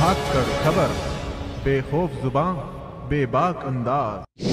धाकड़ खबर। बेखौफ ज़ुबान, बेबाक अंदाज।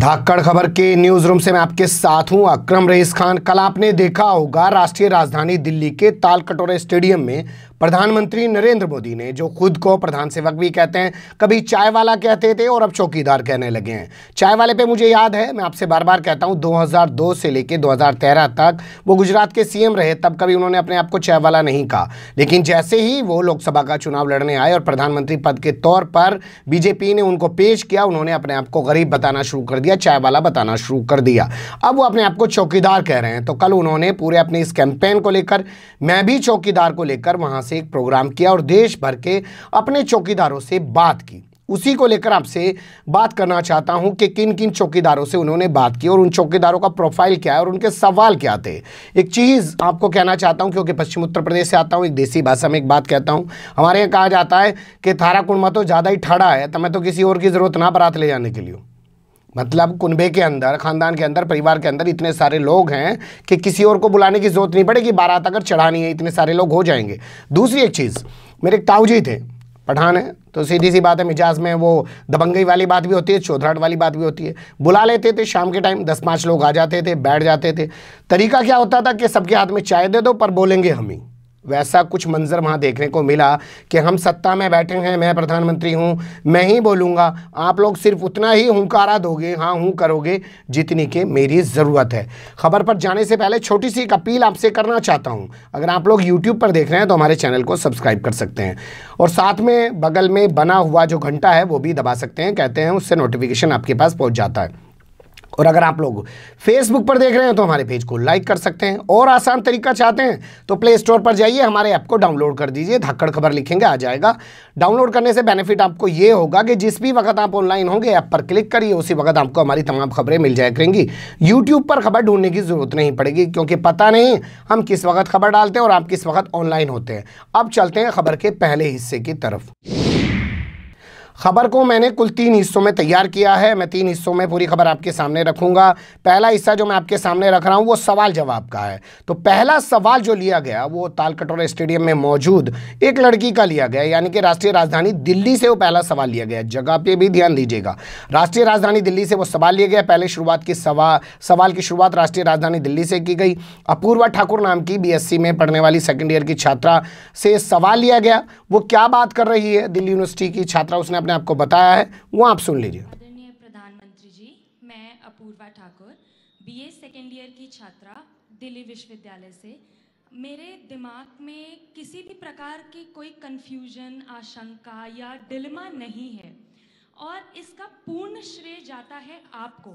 धाकड़ खबर के न्यूज़ रूम से मैं आपके साथ हूँ अक्रम रईस खान। कल आपने देखा होगा, राष्ट्रीय राजधानी दिल्ली के ताल कटोरे स्टेडियम में प्रधानमंत्री नरेंद्र मोदी ने, जो खुद को प्रधान सेवक भी कहते हैं, कभी चाय वाला कहते थे और अब चौकीदार कहने लगे हैं। चाय वाले पे मुझे याद है, मैं आपसे बार बार कहता हूँ 2002 से लेकर 2013 तक वो गुजरात के सीएम रहे, तब कभी उन्होंने अपने आप को चाय वाला नहीं कहा। लेकिन जैसे ही वो लोकसभा का चुनाव लड़ने आए और प्रधानमंत्री पद के तौर पर बीजेपी ने उनको पेश किया, उन्होंने अपने आप को गरीब बताना शुरू कर दिया चाय वाला बताना शुरू कर दिया। अब वो अपने आप को चौकीदार कह रहे हैं। तो कल उन्होंने पूरे अपने इस कैंपेन को लेकर, मैं भी चौकीदार को लेकर वहाँ से एक प्रोग्राम किया और देश भर के अपने चौकीदारों से बात की। उसी को लेकर आपसे बात करना चाहता हूँ कि किन किन चौकीदारों से उन्होंने बात की और उन चौकीदारों का प्रोफ़ाइल क्या है और उनके सवाल क्या थे। एक चीज़ आपको कहना चाहता हूँ, क्योंकि पश्चिम उत्तर प्रदेश से आता हूँ, एक देसी भाषा में एक बात कहता हूँ। हमारे यहाँ कहा जाता है कि थारा कुंडमा तो ज़्यादा ही ठड़ा है तो मैं तो किसी और की ज़रूरत ना बरात ले जाने के लिए मतलब कुनबे के अंदर, खानदान के अंदर, परिवार के अंदर इतने सारे लोग हैं कि किसी और को बुलाने की ज़रूरत नहीं पड़ेगी। बारात अगर चढ़ानी है, इतने सारे लोग हो जाएँगे। दूसरी एक चीज़, मेरे एक ताऊजी थे, पठान है तो सीधी सी बात है, मिजाज में वो दबंगई वाली बात भी होती है, चौधराट वाली बात भी होती है। बुला लेते थे शाम के टाइम, दस पाँच लोग आ जाते थे, बैठ जाते थे। तरीका क्या होता था कि सबके हाथ में चाय दे दो, पर बोलेंगे हम ही। वैसा कुछ मंजर वहाँ देखने को मिला कि हम सत्ता में बैठे हैं, मैं प्रधानमंत्री हूँ, मैं ही बोलूँगा, आप लोग सिर्फ़ उतना ही हुंकारा दोगे हाँ हूँ करोगे, जितनी के मेरी ज़रूरत है। खबर पर जाने से पहले छोटी सी एक अपील आपसे करना चाहता हूँ। अगर आप लोग यूट्यूब पर देख रहे हैं तो हमारे चैनल को सब्सक्राइब कर सकते हैं। और साथ में बगल में बना हुआ जो घंटा है, वो भी दबा सकते हैं, कहते हैं उससे नोटिफिकेशन आपके पास पहुँच जाता है। और अगर आप लोग फेसबुक पर देख रहे हैं तो हमारे पेज को लाइक कर सकते हैं और आसान तरीका चाहते हैं तो प्ले स्टोर पर जाइए, हमारे ऐप को डाउनलोड कर दीजिए धक्कड़ खबर लिखेंगे, आ जाएगा। डाउनलोड करने से बेनिफिट आपको ये होगा कि जिस भी वक्त आप ऑनलाइन होंगे ऐप पर क्लिक करिए, उसी वक्त आपको हमारी तमाम खबरें मिल जाया करेंगी। यूट्यूब पर खबर ढूँढने की ज़रूरत नहीं पड़ेगी, क्योंकि पता नहीं हम किस वक्त खबर डालते हैं और आप किस वक्त ऑनलाइन होते हैं। अब चलते हैं खबर के पहले हिस्से की तरफ़। खबर को मैंने कुल तीन हिस्सों में तैयार किया है। मैं तीन हिस्सों में पूरी खबर आपके सामने रखूँगा। पहला हिस्सा जो मैं आपके सामने रख रहा हूँ, वो सवाल जवाब का है। तो पहला सवाल जो लिया गया, वो तालकटोरा स्टेडियम में मौजूद एक लड़की का लिया गया, यानी कि राष्ट्रीय राजधानी दिल्ली से वो पहला सवाल लिया गया। जगह पर भी ध्यान दीजिएगा। राष्ट्रीय राजधानी दिल्ली से वो सवाल लिया गया। पहले शुरुआत की सवाल सवाल की शुरुआत राष्ट्रीय राजधानी दिल्ली से की गई। अपूर्वा ठाकुर नाम की बीएससी में पढ़ने वाली सेकेंड ईयर की छात्रा से सवाल लिया गया। वो क्या बात कर रही है? दिल्ली यूनिवर्सिटी की छात्रा, उसने अपने आपको बताया है वो आप सुन लीजिए। आदरणीय प्रधानमंत्री जी मैं Apoorva Thakur BA second year की छात्रा दिल्ली विश्वविद्यालय से। मेरे दिमाग में किसी भी प्रकार की कोई कंफ्यूजन आशंका या डिलमा नहीं है। और इसका पूर्ण श्रेय जाता है आपको।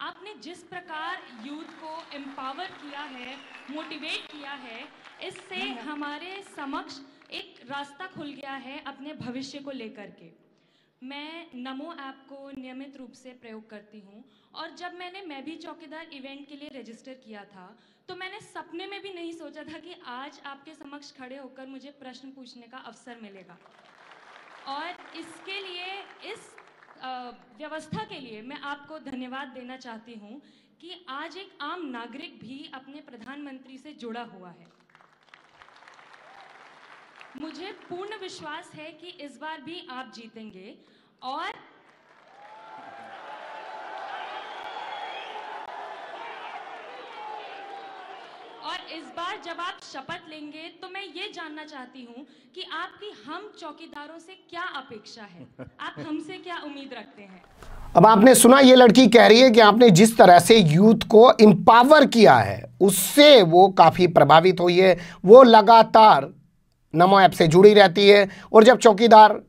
आपने जिस प्रकार यूथ को एम्पावर किया है मोटिवेट किया है इससे हमारे समक्ष एक रास्ता खुल गया है अपने भविष्य को लेकर के। मैं नमो ऐप को नियमित रूप से प्रयोग करती हूँ और जब मैंने मैं भी चौकीदार इवेंट के लिए रजिस्टर किया था तो मैंने सपने में भी नहीं सोचा था कि आज आपके समक्ष खड़े होकर मुझे प्रश्न पूछने का अवसर मिलेगा। और इसके लिए, इस व्यवस्था के लिए मैं आपको धन्यवाद देना चाहती हूँ कि आज एक आम नागरिक भी अपने प्रधानमंत्री से जुड़ा हुआ है। मुझे पूर्ण विश्वास है कि इस बार भी आप जीतेंगे और और इस बार जब आप शपथ लेंगे तो मैं ये जानना चाहती हूँ कि आपकी हम चौकीदारों से क्या अपेक्षा है? आप हमसे क्या उम्मीद रखते हैं? अब आपने सुना ये लड़की कह रही है कि आपने जिस तरह से यूथ को एम्पावर किया है उससे वो काफ़ी प्रभावित हुई है। वो लगातार नमो ऐप से जुड़ी रहती है। और जब चौकीदार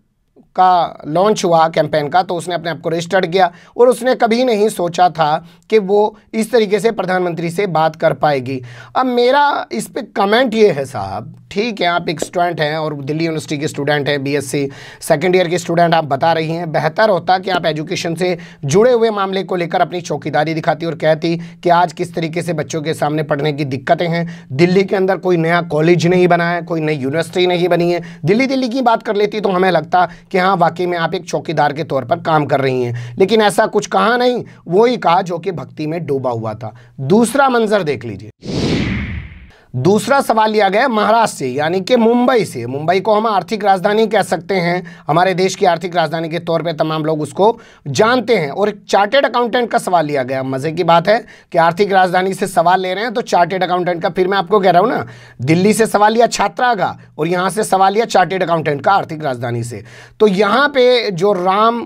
का लॉन्च हुआ कैंपेन का तो उसने अपने आप को रजिस्टर्ड किया और उसने कभी नहीं सोचा था कि वो इस तरीके से प्रधानमंत्री से बात कर पाएगी। अब मेरा इस पर कमेंट ये है साहब, ठीक है, आप एक स्टूडेंट हैं और दिल्ली यूनिवर्सिटी के स्टूडेंट हैं बीएससी सेकेंड ईयर के स्टूडेंट आप बता रही हैं। बेहतर होता कि आप एजुकेशन से जुड़े हुए मामले को लेकर अपनी चौकीदारी दिखाती और कहती कि आज किस तरीके से बच्चों के सामने पढ़ने की दिक्कतें हैं। दिल्ली के अंदर कोई नया कॉलेज नहीं बना है, कोई नई यूनिवर्सिटी नहीं बनी है। दिल्ली दिल्ली की बात कर लेती तो हमें लगता कि हाँ वाकई में आप एक चौकीदार के तौर पर काम कर रही हैं। लेकिन ऐसा कुछ कहा नहीं, वो ही कहा जो कि भक्ति में डूबा हुआ था। दूसरा मंजर देख लीजिए। दूसरा सवाल लिया गया महाराष्ट्र से, यानी कि मुंबई से। मुंबई को हम आर्थिक राजधानी कह सकते हैं। हमारे देश की आर्थिक राजधानी के तौर पे तमाम लोग उसको जानते हैं। और चार्टेड अकाउंटेंट का सवाल लिया गया। मज़े की बात है कि आर्थिक राजधानी से सवाल ले रहे हैं तो चार्टेड अकाउंटेंट का, फिर मैं आपको कह रहा हूँ ना, दिल्ली से सवाल लिया छात्रा का और यहाँ से सवाल लिया चार्टेड अकाउंटेंट का आर्थिक राजधानी से। तो यहाँ पर जो राम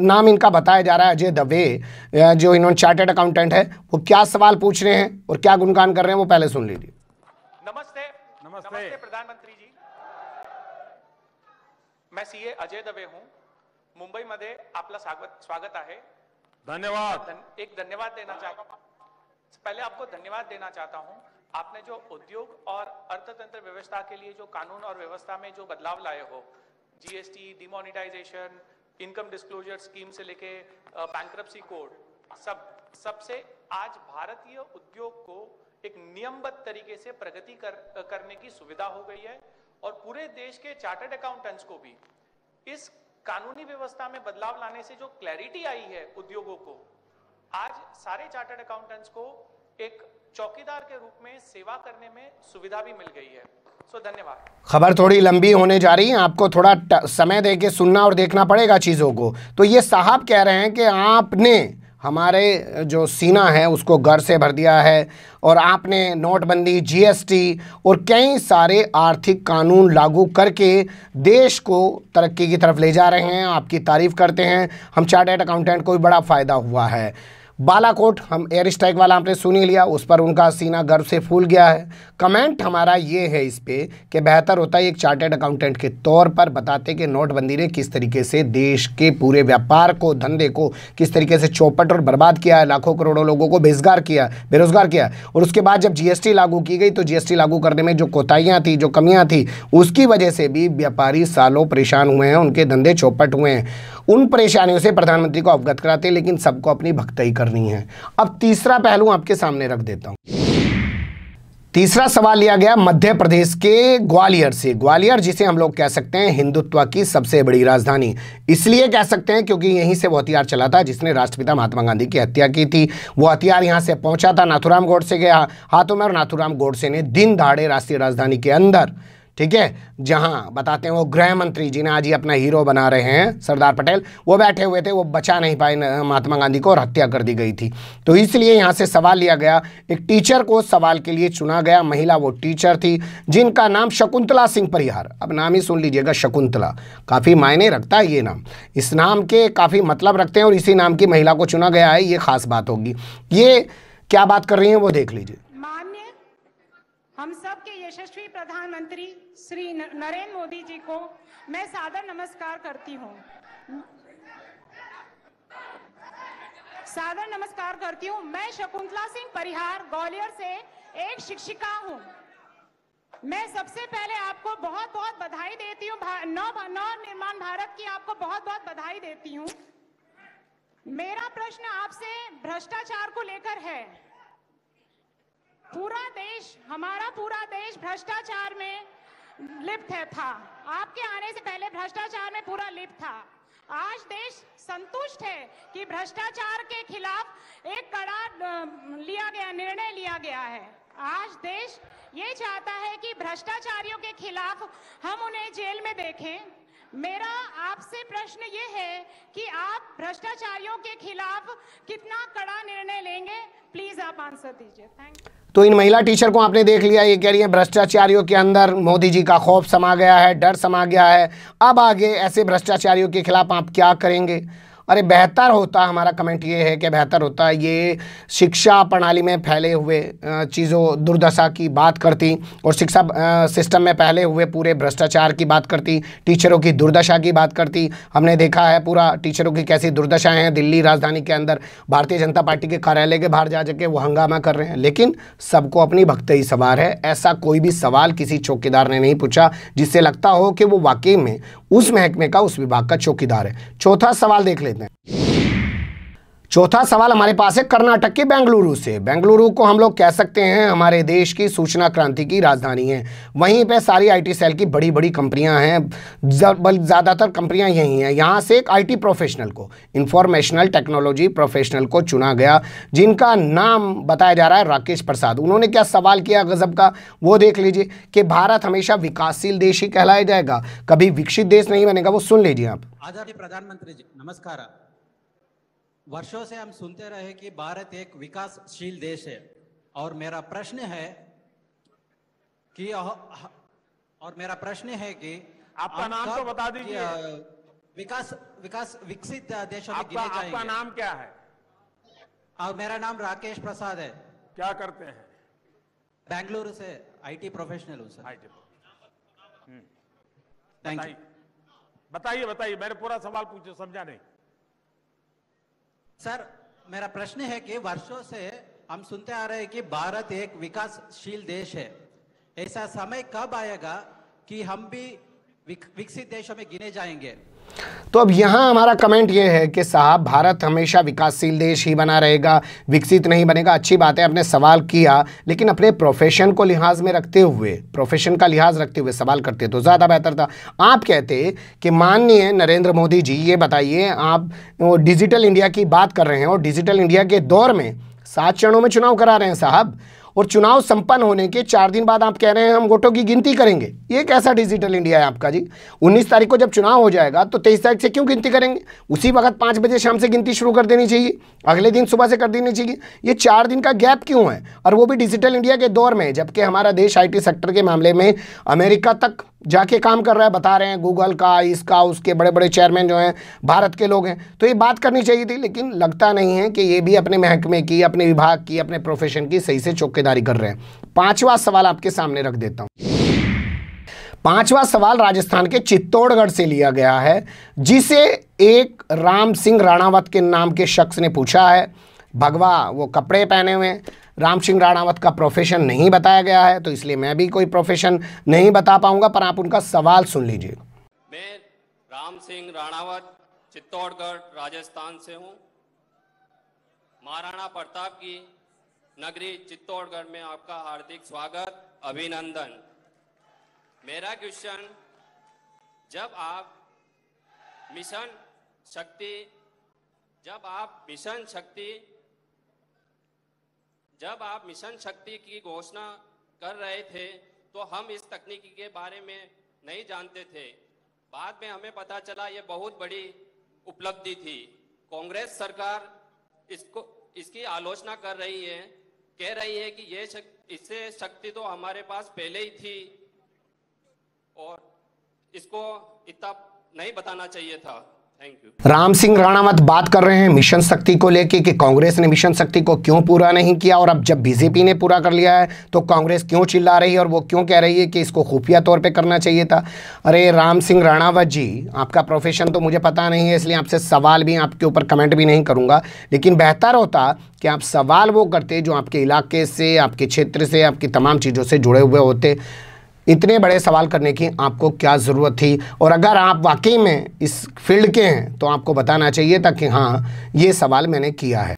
नाम इनका बताया जा रहा है अजय दवे जो इन्होंने चार्टेड अकाउंटेंट है वो क्या सवाल पूछ रहे हैं और क्या गुणगान कर रहे हैं वो पहले सुन लीजिए। नमस्ते। नमस्ते। नमस्ते प्रधानमंत्री जी। मैं सीए अजय दवे हूँ। मुंबई मध्ये आपला स्वागत स्वागत आहे। धन्यवाद। धन, एक धन्यवाद देना चाहता पहले आपको धन्यवाद देना चाहता हूँ। आपने जो उद्योग और अर्थतंत्र व्यवस्था के लिए जो कानून और व्यवस्था में जो बदलाव लाए हो GST demonetisation income disclosure scheme से लेके बैंक्रप्सी कोड सब सबसे आज भारतीय उद्योग को एक नियमबद्ध तरीके से प्रगति कर, करने की सुविधा हो गई है और पूरे देश के चार्टर्ड अकाउंटेंट्स को भी। इस कानूनी व्यवस्था में बदलाव लाने से जो क्लैरिटी आई है उद्योगों को आज सारे चार्टर्ड अकाउंटेंट्स को एक चौकीदार के रूप में सेवा करने में सुविधा भी मिल गई है। खबर थोड़ी लंबी होने जा रही है। आपको थोड़ा समय दे के सुनना और देखना पड़ेगा चीज़ों को। तो ये साहब कह रहे हैं कि आपने हमारे, जो सीना है, उसको घर से भर दिया है और आपने नोटबंदी, जीएसटी और कई सारे आर्थिक कानून लागू करके देश को तरक्की की तरफ़ ले जा रहे हैं। आपकी तारीफ़ करते हैं। हम चार्टेड अकाउंटेंट को भी बड़ा फ़ायदा हुआ है। बालाकोट, हम एयर स्ट्राइक वाला आपने सुन ही लिया, उस पर उनका सीना गर्व से फूल गया है। कमेंट हमारा ये है इस पर कि बेहतर होता है एक चार्टेड अकाउंटेंट के तौर पर बताते कि नोटबंदी ने किस तरीके से देश के पूरे व्यापार को, धंधे को, किस तरीके से चौपट और बर्बाद किया है, लाखों करोड़ों लोगों को बेजगार किया, बेरोजगार किया। और उसके बाद जब जीएसटी लागू की गई तो जीएसटी लागू करने में जो कोताहियाँ थी, जो कमियाँ थी, उसकी वजह से भी व्यापारी सालों परेशान हुए हैं, उनके धंधे चौपट हुए हैं। उन परेशानियों से प्रधानमंत्री को अवगत कराते लेकिन सबको अपनी भक्तई करनी है। अब तीसरा पहलू आपके सामने रख देता हूँ। तीसरा सवाल लिया गया मध्य प्रदेश के ग्वालियर से। ग्वालियर, जिसे हम लोग कह सकते हैं हिंदुत्व की सबसे बड़ी राजधानी। इसलिए कह सकते हैं क्योंकि यहीं से वो हथियार चला था, जिसने राष्ट्रपिता महात्मा गांधी की हत्या की थी। वो हथियार यहाँ से पहुँचा था नाथुराम गोडसे के हाथों में और नाथुराम गोडसे ने दिन दहाड़े राष्ट्रीय राजधानी के अंदर। ठीक है? जहाँ बताते हैं वो गृह मंत्री जिन्हें आज ही अपना हीरो बना रहे हैं, सरदार पटेल, वो बैठे हुए थे, वो बचा नहीं पाए महात्मा गांधी को और हत्या कर दी गई थी। तो इसलिए यहाँ से सवाल लिया गया, एक टीचर को सवाल के लिए चुना गया, महिला वो टीचर थी, जिनका नाम शकुंतला सिंह परिहार। अब नाम ही सुन लीजिएगा, शकुंतला। काफ़ी मायने रखता है ये नाम। इस नाम के काफ़ी मतलब रखते हैं और इसी नाम की महिला को चुना गया है, ये खास बात होगी। ये क्या बात कर रही है वो देख लीजिए। हम सब के यशस्वी प्रधानमंत्री श्री नरेंद्र मोदी जी को मैं सादर नमस्कार करती हूँ। सादर नमस्कार करती हूँ। मैं शकुंतला सिंह परिहार, ग्वालियर से एक शिक्षिका हूँ। मैं सबसे पहले आपको बहुत बहुत बधाई देती हूँ। नव निर्माण भारत की आपको बहुत बहुत बधाई देती हूँ। मेरा प्रश्न आपसे भ्रष्टाचार को लेकर है। पूरा देश, हमारा पूरा देश भ्रष्टाचार में लिप्त है, था। आपके आने से पहले भ्रष्टाचार में पूरा लिप्त था। आज देश संतुष्ट है कि भ्रष्टाचार के खिलाफ एक कड़ा लिया गया, निर्णय लिया गया है। आज देश ये चाहता है कि भ्रष्टाचारियों के खिलाफ हम उन्हें जेल में देखें। मेरा आपसे प्रश्न ये है कि आप भ्रष्टाचारियों के खिलाफ कितना कड़ा निर्णय लेंगे? प्लीज़ आप आंसर दीजिए। थैंक यू तो इन महिला टीचर को आपने देख लिया, ये कह रही है, भ्रष्टाचारियों के अंदर मोदी जी का खौफ समा गया है, डर समा गया है। अब आगे ऐसे भ्रष्टाचारियों के खिलाफ आप क्या करेंगे? अरे बेहतर होता हमारा कमेंट ये है कि बेहतर होता। ये शिक्षा प्रणाली में फैले हुए चीज़ों, दुर्दशा की बात करती और शिक्षा सिस्टम में फैले हुए पूरे भ्रष्टाचार की बात करती, टीचरों की दुर्दशा की बात करती। हमने देखा है पूरा टीचरों की कैसी दुर्दशाएँ हैं। दिल्ली राजधानी के अंदर भारतीय जनता पार्टी के कार्यालय के बाहर जा जाके वो हंगामा कर रहे हैं। लेकिन सबको अपनी भक्त ही सवार है। ऐसा कोई भी सवाल किसी चौकीदार ने नहीं पूछा, जिससे लगता हो कि वो वाकई में उस महकमे का उस विभाग का चौकीदार है। चौथा सवाल देख लेते हैं। चौथा सवाल हमारे पास है, कर्नाटक के बेंगलुरु से। बेंगलुरु को हम लोग कह सकते हैं, हमारे देश की सूचना क्रांति की राजधानी है। वहीं पे सारी आईटी सेल की बड़ी बड़ी कंपनियाँ हैं ज़्यादातर कंपनियाँ यही हैं। यहाँ से एक आईटी प्रोफेशनल को इंफॉर्मेशनल टेक्नोलॉजी प्रोफेशनल को चुना गया, जिनका नाम बताया जा रहा है राकेश प्रसाद। उन्होंने क्या सवाल किया गजब का? वो देख लीजिए कि भारत हमेशा विकासशील देश ही कहलाया जाएगा। कभी विकसित देश नहीं बनेगा, वो सुन लीजिए आप। आदरणीय प्रधानमंत्री जी, नमस्कार। वर्षों से हम सुनते रहे कि भारत एक विकासशील देश है। और मेरा प्रश्न है कि और मेरा प्रश्न है कि आपका नाम तो बता दीजिए। विकास विकास विकसित देशों में गिने जाएँगे। आपका नाम क्या है? और मेरा नाम राकेश प्रसाद है। क्या करते हैं? बेंगलुरु से आईटी प्रोफेशनल हूँ सर। आईटी थैंक यू बताइए। बताइए मैंने पूरा सवाल पूछे समझा नहीं। सर मेरा प्रश्न है कि वर्षों से हम सुनते आ रहे हैं कि भारत एक विकासशील देश है। ऐसा समय कब आएगा कि हम भी विकसित देशों में गिने जाएँगे। तो अब यहाँ हमारा कमेंट ये है कि साहब, भारत हमेशा विकासशील देश ही बना रहेगा, विकसित नहीं बनेगा, अच्छी बात है आपने सवाल किया, लेकिन अपने प्रोफेशन को लिहाज में रखते हुए प्रोफेशन का लिहाज रखते हुए सवाल करते तो ज़्यादा बेहतर था। आप कहते कि माननीय नरेंद्र मोदी जी, ये बताइए, आप डिजिटल इंडिया की बात कर रहे हैं और डिजिटल इंडिया के दौर में सात चरणों में चुनाव करा रहे हैं साहब और चुनाव संपन्न होने के चार दिन बाद आप कह रहे हैं हम वोटों की गिनती करेंगे। ये कैसा डिजिटल इंडिया है आपका जी? उन्नीस तारीख को जब चुनाव हो जाएगा तो तेईस तारीख से क्यों गिनती करेंगे? उसी वक्त पाँच बजे शाम से गिनती शुरू कर देनी चाहिए, अगले दिन सुबह से कर देनी चाहिए। ये चार दिन का गैप क्यों है? और वो भी डिजिटल इंडिया के दौर में, जबकि हमारा देश आईटी सेक्टर के मामले में अमेरिका तक जाके काम कर रहा है, बता रहे हैं गूगल का, इसका, उसके बड़े बड़े चेयरमैन जो हैं, भारत के लोग हैं। तो ये बात करनी चाहिए थी, लेकिन लगता नहीं है कि ये भी अपने महकमे की, अपने विभाग की, अपने प्रोफेशन की सही से चौकीदारी कर रहे हैं। पांचवा सवाल आपके सामने रख देता हूँ। पांचवा सवाल राजस्थान के चित्तौड़गढ़ से लिया गया है, जिसे एक राम सिंह राणावत के नाम के शख्स ने पूछा है। भगवा, वो कपड़े पहने हुए हैं। राम सिंह राणावत का प्रोफेशन नहीं बताया गया है तो इसलिए मैं भी कोई प्रोफेशन नहीं बता पाऊँगा, पर आप उनका सवाल सुन लीजिए। मैं राम सिंह राणावत, चित्तौड़गढ़, राजस्थान से हूँ। महाराणा प्रताप की नगरी चित्तौड़गढ़ में आपका हार्दिक स्वागत, अभिनंदन। मेरा क्वेश्चन जब आप मिशन शक्ति, जब आप मिशन शक्ति जब आप मिशन शक्ति की घोषणा कर रहे थे तो हम इस तकनीकी के बारे में नहीं जानते थे। बाद में हमें पता चला ये बहुत बड़ी उपलब्धि थी। कांग्रेस सरकार इसको इसकी आलोचना कर रही है कह रही है कि ये शक, इससे शक्ति तो हमारे पास पहले ही थी और इसको इतना नहीं बताना चाहिए था। राम सिंह राणावत बात कर रहे हैं मिशन शक्ति को लेके कि कांग्रेस ने मिशन शक्ति को क्यों पूरा नहीं किया और अब जब बीजेपी ने पूरा कर लिया है तो कांग्रेस क्यों चिल्ला रही है और वो क्यों कह रही है कि इसको खुफिया तौर पे करना चाहिए था? अरे राम सिंह राणावत जी, आपका प्रोफेशन तो मुझे पता नहीं है, इसलिए आपसे सवाल भी आपके ऊपर कमेंट भी नहीं करूँगा। लेकिन बेहतर होता कि आप सवाल वो करते जो आपके इलाके से, आपके क्षेत्र से, आपकी तमाम चीज़ों से जुड़े हुए होते। इतने बड़े सवाल करने की आपको क्या ज़रूरत थी? और अगर आप वाकई में इस फ़ील्ड के हैं तो आपको बताना चाहिए था कि हाँ ये सवाल मैंने किया है।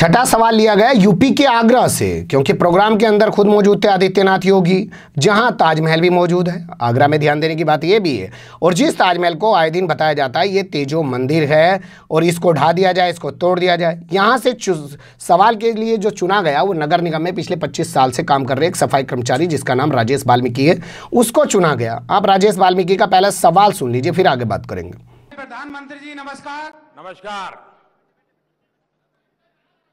छठा सवाल लिया गया यूपी के आगरा से क्योंकि प्रोग्राम के अंदर खुद मौजूद थे आदित्यनाथ योगी। जहाँ ताजमहल भी मौजूद है। आगरा में ध्यान देने की बात यह भी है। और जिस ताजमहल को आए दिन बताया जाता है ये तेजो मंदिर है और इसको ढा दिया जाए इसको तोड़ दिया जाए। यहाँ से सवाल के लिए जो चुना गया वो नगर निगम में पिछले पच्चीस साल से काम कर रहे एक सफ़ाई कर्मचारी जिसका नाम राजेश वाल्मीकि है उसको चुना गया। आप राजेश वाल्मीकि का पहला सवाल सुन लीजिए फिर आगे बात करेंगे। प्रधानमंत्री जी नमस्कार। नमस्कार।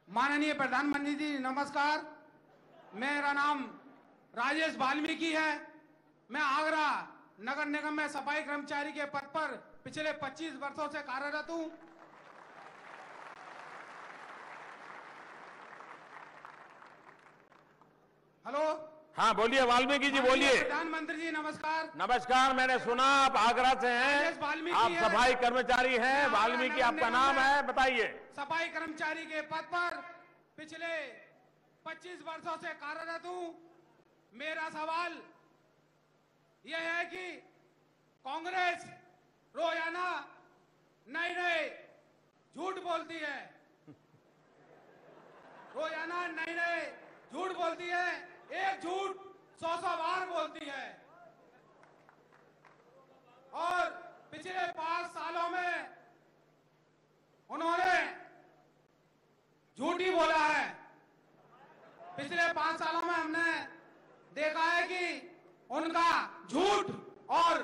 माननीय प्रधानमंत्री जी, नमस्कार। मेरा नाम राजेश वाल्मीकि है। मैं आगरा नगर निगम में सफ़ाई कर्मचारी के पद पर पिछले 25 वर्षों से कार्यरत हूँ। हेलो? हाँ बोलिए वाल्मीकि जी बोलिए। प्रधानमंत्री जी नमस्कार। नमस्कार मैंने सुना आप आगरा से हैं। आप सफ़ाई कर्मचारी हैं। वाल्मीकि आपका नाम है। बताइए। सफ़ाई कर्मचारी के पद पर पिछले 25 वर्षों से कार्यरत हूँ। मेरा सवाल यह है कि कांग्रेस रोज़ाना नए नए झूठ बोलती है। रोज़ाना नए नए झूठ बोलती है। एक झूठ सौ सौ बार बोलती है। और पिछले पाँच सालों में उन्होंने झूठ ही बोला है। पिछले पाँच सालों में हमने देखा है कि उनका झूठ और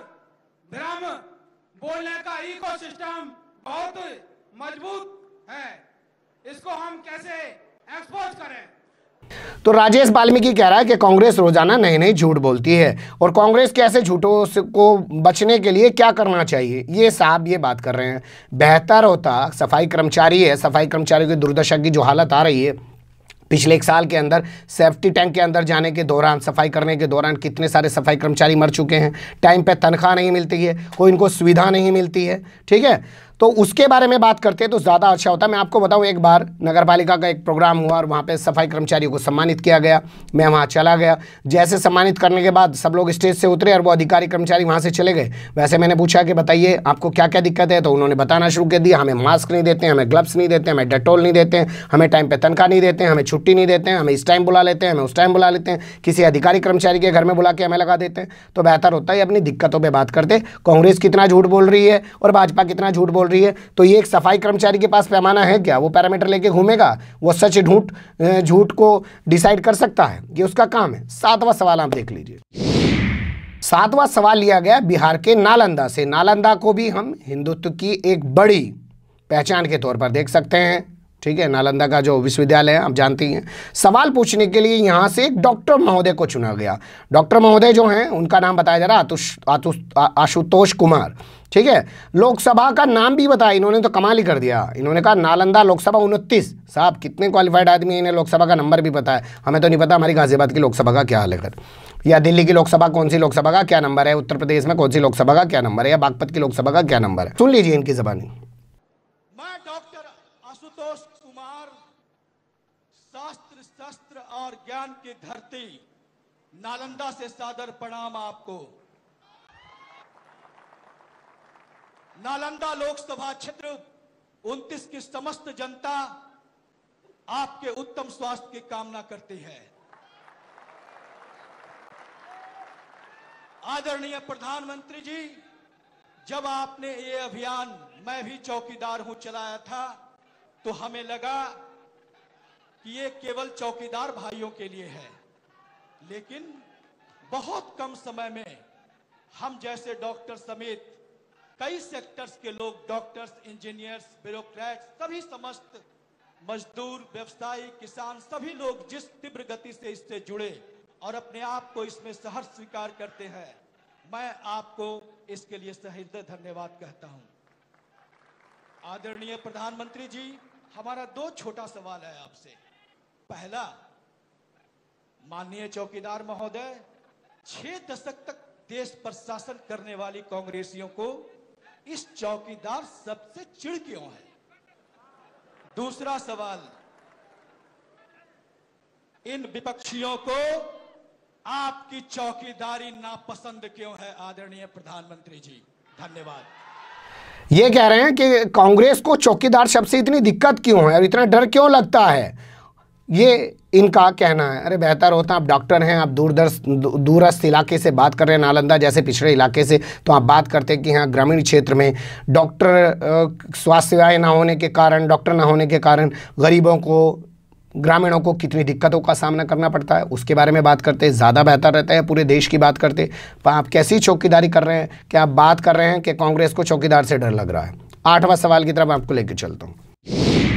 भ्रम बोलने का इकोसिस्टम बहुत मज़बूत है। इसको हम कैसे एक्सपोज करें? तो राजेश वाल्मीकि कह रहा है कि कांग्रेस रोज़ाना नए नए झूठ बोलती है और कांग्रेस के ऐसे झूठों को बचने के लिए क्या करना चाहिए? ये साहब ये बात कर रहे हैं। बेहतर होता, सफ़ाई कर्मचारी है, सफ़ाई कर्मचारियों की दुर्दशा की जो हालत आ रही है, पिछले एक साल के अंदर सेफ्टी टैंक के अंदर जाने के दौरान, सफ़ाई करने के दौरान कितने सारे सफ़ाई कर्मचारी मर चुके हैं। टाइम पे तनख्वाह नहीं मिलती है, कोई इनको सुविधा नहीं मिलती है, ठीक है? तो उसके बारे में बात करते हैं तो ज़्यादा अच्छा होता है। मैं आपको बताऊँ, एक बार नगर पालिका का एक प्रोग्राम हुआ और वहाँ पे सफ़ाई कर्मचारियों को सम्मानित किया गया। मैं वहाँ चला गया। जैसे सम्मानित करने के बाद सब लोग स्टेज से उतरे और वो अधिकारी कर्मचारी वहाँ से चले गए। वैसे मैंने पूछा कि बताइए, आपको क्या क्या दिक्कत है? तो उन्होंने बताना शुरू कर दिया, हमें मास्क नहीं देते, हमें ग्लव्स नहीं देते, हमें डेटोल नहीं देते, हमें टाइम पर तनख्वाह नहीं देते, हमें छुट्टी नहीं देते हैं हमें इस टाइम बुला लेते हैं हमें उस टाइम बुला लेते हैं किसी अधिकारी कर्मचारी के घर में बुला के हमें लगा देते। हैं तो बेहतर होता है अपनी दिक्कतों पर बात करते। कांग्रेस कितना झूठ बोल रही है और भाजपा कितना झूठ बोल रही है तो ये एक सफ़ाई कर्मचारी के पास पैमाना है क्या? वो पैरामीटर लेके घूमेगा? वो सच झूठ झूठ को डिसाइड कर सकता है? ये उसका काम है। सातवां सवाल आप देख लीजिए। सातवां सवाल लिया गया बिहार के नालंदा से। नालंदा को भी हम हिंदुत्व की एक बड़ी पहचान के तौर पर देख सकते हैं। ठीक है, नालंदा का जो विश्वविद्यालय है, आप जानती हैं। सवाल पूछने के लिए यहाँ से एक डॉक्टर महोदय को चुना गया। डॉक्टर महोदय जो हैं, उनका नाम बताया जा रहा आतुष आतुष आशुतोष कुमार। ठीक है? लोकसभा का नाम भी बताया, इन्होंने तो कमाल ही कर दिया। इन्होंने कहा, नालंदा लोकसभा उनतीस। साहब, कितने क्वालिफाइड आदमी इन्हें लोकसभा का नंबर भी है। हमें तो नहीं पता हमारी गाजियाबाद की लोकसभा का क्या हाल है या दिल्ली की लोकसभा, कौन सी लोकसभा का क्या नंबर है? उत्तर प्रदेश में कौन सी लोकसभा का क्या नंबर है? या बागपत की लोकसभा का क्या नंबर है? सुन लीजिए इनकी जबानी। मैं डॉक्टर आशुतोष कुमार, शास्त्र शस्त्र और ज्ञान की धरती, नालंदा से सादर प्रणाम आपको। नालंदा लोकसभा क्षेत्र 29 की समस्त जनता आपके उत्तम स्वास्थ्य की कामना करती है। आदरणीय प्रधानमंत्री जी, जब आपने ये अभियान, मैं भी चौकीदार हूँ, चलाया था तो हमें लगा कि ये केवल चौकीदार भाइयों के लिए है, लेकिन बहुत कम समय में हम जैसे डॉक्टर समेत कई सेक्टर्स के लोग डॉक्टर्स इंजीनियर्स ब्यूरोक्रेट्स सभी समस्त मजदूर, व्यवसायी, किसान, सभी लोग जिस तीव्र गति से इससे जुड़े और अपने आप को इसमें सहर्ष स्वीकार करते हैं, मैं आपको इसके लिए सहृदय धन्यवाद कहता हूँ। आदरणीय प्रधानमंत्री जी, हमारा दो छोटा सवाल है आपसे। पहला, माननीय चौकीदार महोदय, छह दशक तक देश पर शासन करने वाली कांग्रेसियों को इस चौकीदार सबसे चिड़ क्यों है? दूसरा सवाल, इन विपक्षियों को आपकी चौकीदारी नापसंद क्यों है? आदरणीय प्रधानमंत्री जी, धन्यवाद। ये कह रहे हैं कि कांग्रेस को चौकीदार शब्द से इतनी दिक्कत क्यों है और इतना डर क्यों लगता है? ये इनका कहना है। अरे बेहतर होता आप डॉक्टर हैं, आप दूरदर्श दूरस्थ इलाके से बात कर रहे हैं, नालंदा जैसे पिछड़े इलाके से तो आप बात करते हैं कि यहाँ ग्रामीण क्षेत्र में डॉक्टर स्वास्थ्य सेवाएँ ना होने के कारण, डॉक्टर ना होने के कारण गरीबों को, ग्रामीणों को कितनी दिक्कतों का सामना करना पड़ता है। उसके बारे में बात करते हैं, ज़्यादा बेहतर रहता है, पूरे देश की बात करते पर आप कैसी चौकीदारी कर रहे हैं? कि आप बात कर रहे हैं कि कांग्रेस को चौकीदार से डर लग रहा है? आठवां सवाल की तरफ़ आपको लेकर चलता हूँ।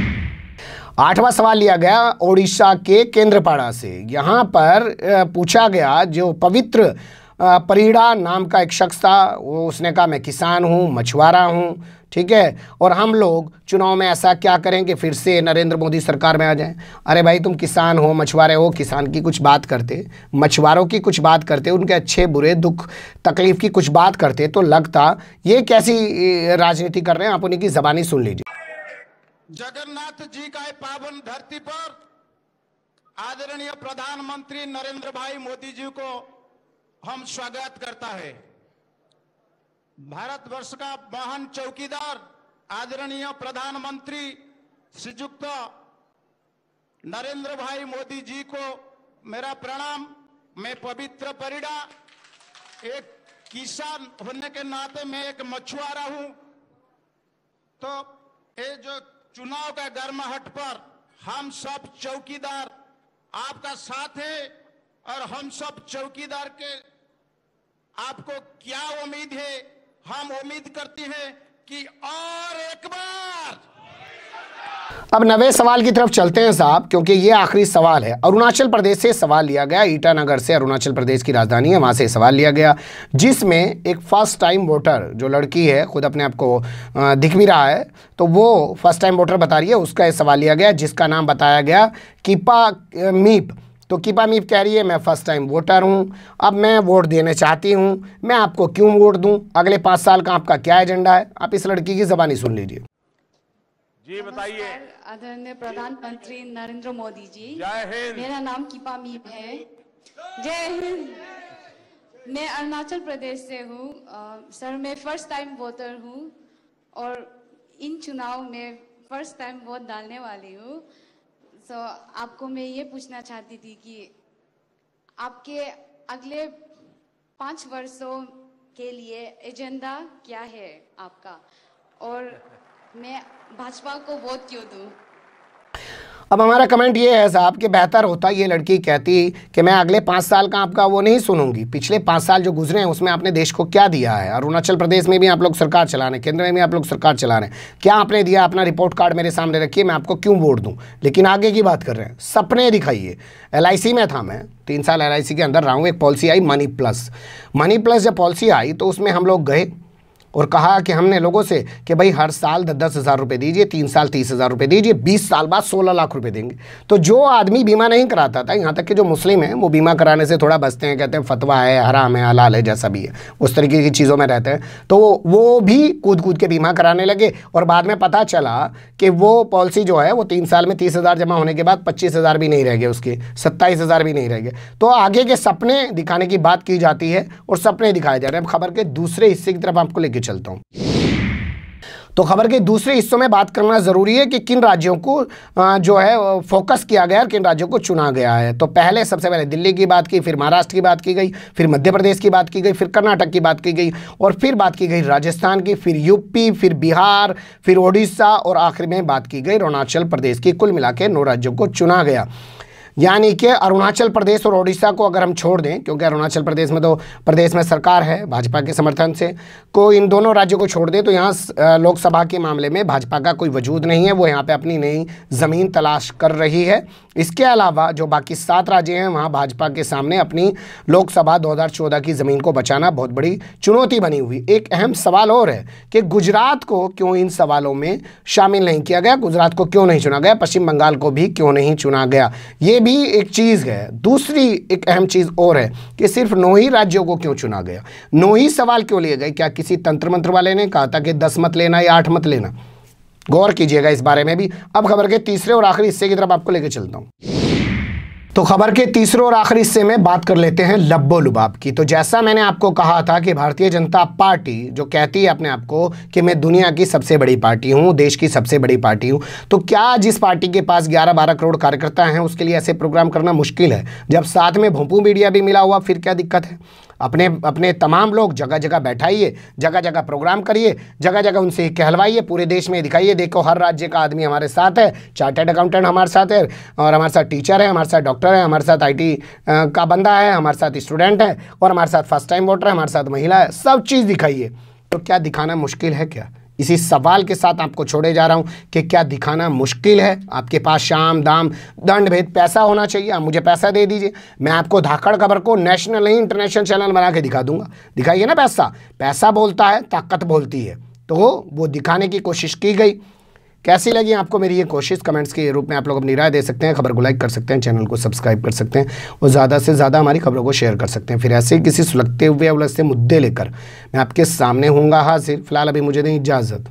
आठवां सवाल लिया गया ओडिशा के केंद्रपाड़ा से। यहाँ पर पूछा गया, जो पवित्र परिड़ा नाम का एक शख्स था, वो उसने कहा, मैं किसान हूँ, मछुआरा हूँ। ठीक है? और हम लोग चुनाव में ऐसा क्या करें कि फिर से नरेंद्र मोदी सरकार में आ जाएँ। अरे भाई, तुम किसान हो, मछुआरे हो, किसान की कुछ बात करते, मछुआरों की कुछ बात करते, उनके अच्छे, बुरे, दुख, तकलीफ़ की कुछ बात करते तो लगता, ये कैसी राजनीति कर रहे हैं? आप उन्हीं की ज़बानी सुन लीजिए। जगन्नाथ जी का पावन धरती पर आदरणीय प्रधानमंत्री नरेंद्र भाई मोदी जी को हम स्वागत करता है। भारतवर्ष का महान चौकीदार, आदरणीय प्रधानमंत्री श्रीयुक्त नरेंद्र भाई मोदी जी को मेरा प्रणाम। मैं पवित्र परिड़ा, एक किसान होने के नाते मैं एक मछुआरा हूँ। तो ये जो चुनाव का गर्माहट पर हम सब चौकीदार आपका साथ है और हम सब चौकीदार के आपको क्या उम्मीद है? हम उम्मीद करते हैं कि और एक बार अब नवे सवाल की तरफ़ चलते हैं साहब, क्योंकि ये आखिरी सवाल है। अरुणाचल प्रदेश से सवाल लिया गया, ईटानगर से अरुणाचल प्रदेश की राजधानी है, वहाँ से सवाल लिया गया, जिसमें एक फ़र्स्ट टाइम वोटर जो लड़की है, खुद अपने आप को दिख भी रहा है तो वो फ़र्स्ट टाइम वोटर बता रही है, उसका सवाल लिया गया, जिसका नाम बताया गया, कीपा मीप। तो कीपा मीप कह रही है, मैं फ़र्स्ट टाइम वोटर हूँ, अब मैं वोट देने चाहती हूँ, मैं आपको क्यों वोट दूँ? अगले पाँच साल का आपका क्या एजेंडा है? आप इस लड़की की जबानी सुन लीजिए। जी बताइए। आदरणीय प्रधानमंत्री नरेंद्र मोदी जी। जय हिंद। मेरा नाम कीपा मीप है। जय हिंद। मैं अरुणाचल प्रदेश से हूँ। सर मैं फ़र्स्ट टाइम वोटर हूँ और इन चुनाव में फ़र्स्ट टाइम वोट डालने वाली हूँ। तो आपको मैं ये पूछना चाहती थी कि आपके अगले पाँच वर्षों के लिए एजेंडा क्या है आपका? और मैं भाजपा को वोट क्यों दूँ? अब हमारा कमेंट ये है, साहब, कि बेहतर होता ये लड़की कहती कि मैं अगले पाँच साल का आपका वो नहीं सुनूँगी। पिछले पाँच साल जो गुजरे हैं, उसमें आपने देश को क्या दिया है? अरुणाचल प्रदेश में भी आप लोग सरकार चला रहे केंद्र में भी आप लोग सरकार चला रहे हैं क्या आपने दिया अपना रिपोर्ट कार्ड मेरे सामने रखिए, मैं आपको क्यों वोट दूँ? लेकिन आगे की बात कर रहे हैं। सपने दिखाइए। LIC में था मैं। तीन साल LIC के अंदर रहा हूँ, एक पॉलिसी आई मनी प्लस मनी प्लस जब पॉलिसी आई तो उसमें हम लोग गए। और कहा कि हमने लोगों से कि भाई हर साल दस हज़ार रुपये दीजिए, तीन साल तीस हज़ार रुपये दीजिए, बीस साल बाद सोलह लाख रुपए देंगे। तो जो आदमी बीमा नहीं कराता था, यहाँ तक कि जो मुस्लिम है, वो बीमा कराने से थोड़ा बचते हैं, कहते हैं, फतवा है, हराम है, हलाल है, जैसा भी है। उस तरीके की चीज़ों में रहते हैं। तो वो भी कूद कूद के बीमा कराने लगे और बाद में पता चला कि वो पॉलिसी जो है, वो तीन साल में तीस हज़ार जमा होने के बाद पच्चीस हज़ार भी नहीं रह गए उसके, सत्ताईस हज़ार भी नहीं रह गए। तो आगे के सपने दिखाने की बात की जाती है और सपने दिखाए जा रहे हैं। खबर के दूसरे हिस्से की तरफ़ आपको लेके चलता हूँ। तो खबर के दूसरे हिस्सों में बात करना ज़रूरी है कि किन राज्यों को जो है फोकस किया गया और किन राज्यों को चुना गया है। तो पहले सबसे पहले दिल्ली की बात की, फिर महाराष्ट्र की बात की गई, फिर मध्य प्रदेश की बात की गई, फिर कर्नाटक की बात की गई और फिर बात की गई राजस्थान की, फिर यूपी, फिर बिहार, फिर ओडिशा और आखिर में बात की गई अरुणाचल प्रदेश की। कुल मिला नौ राज्यों को चुना गया। यानी कि अरुणाचल प्रदेश और ओडिशा को अगर हम छोड़ दें, क्योंकि अरुणाचल प्रदेश में तो प्रदेश में सरकार है भाजपा के समर्थन से, को इन दोनों राज्यों को छोड़ दें तो यहाँ लोकसभा के मामले में भाजपा का कोई वजूद नहीं है, वो यहाँ पे अपनी नई ज़मीन तलाश कर रही है। इसके अलावा जो बाकी सात राज्य हैं, वहाँ भाजपा के सामने अपनी लोकसभा 2014 की ज़मीन को बचाना बहुत बड़ी चुनौती बनी हुई। एक अहम सवाल और है कि गुजरात को क्यों इन सवालों में शामिल नहीं किया गया? गुजरात को क्यों नहीं चुना गया? पश्चिम बंगाल को भी क्यों नहीं चुना गया? ये भी एक चीज़ है, दूसरी एक अहम चीज़ और है कि सिर्फ़ नौ ही राज्यों को क्यों चुना गया? नौ ही सवाल क्यों लिए गए? क्या किसी तंत्र मंत्र वाले ने कहा था कि दस मत लेना या आठ मत लेना? गौर कीजिएगा इस बारे में भी। अब खबर के तीसरे और आखिरी हिस्से की तरफ़ आपको लेकर चलता हूँ। तो खबर के तीसरे और आखिरी हिस्से में बात कर लेते हैं लब्बो लुबाब की। तो जैसा मैंने आपको कहा था कि भारतीय जनता पार्टी जो कहती है अपने आप को कि मैं दुनिया की सबसे बड़ी पार्टी हूँ, देश की सबसे बड़ी पार्टी हूँ तो क्या जिस पार्टी के पास 11-12 करोड़ कार्यकर्ता हैं? उसके लिए ऐसे प्रोग्राम करना मुश्किल है। जब साथ में भोंपू मीडिया भी मिला हुआ, फिर क्या दिक्कत है? अपने अपने तमाम लोग जगह जगह बैठाइए जगह जगह प्रोग्राम करिए जगह जगह उनसे कहलवाइए, पूरे देश में दिखाइए, देखो हर राज्य का आदमी हमारे साथ है, चार्टर्ड अकाउंटेंट हमारे साथ है, और हमारे साथ टीचर है, हमारे साथ डॉक्टर है, हमारे साथ आई का बंदा है, हमारे साथ स्टूडेंट है और हमारे साथ फ़र्स्ट टाइम वोटर है, हमारे साथ महिला है, सब चीज़ दिखाइए। तो क्या दिखाना मुश्किल है क्या? इसी सवाल के साथ आपको छोड़े जा रहा हूँ कि क्या दिखाना मुश्किल है? आपके पास शाम, दाम, दंड भेद, पैसा होना चाहिए, आप मुझे पैसा दे दीजिए। मैं आपको धाकड़ खबर को नेशनल नहीं इंटरनेशनल चैनल बना के दिखा दूँगा। दिखाइए ना पैसा। पैसा बोलता है, ताकत बोलती है। तो वो दिखाने की कोशिश की गई। कैसी लगी आपको मेरी ये कोशिश? कमेंट्स के रूप में आप लोग अपनी राय दे सकते हैं, खबर को लाइक कर सकते हैं चैनल को सब्सक्राइब कर सकते हैं और ज़्यादा से ज़्यादा हमारी खबरों को शेयर कर सकते हैं। फिर ऐसे ही किसी सुलगते हुए उलझते मुद्दे लेकर मैं आपके सामने हूँगा हाजिर। फ़िलहाल अभी मुझे नहीं इजाज़त।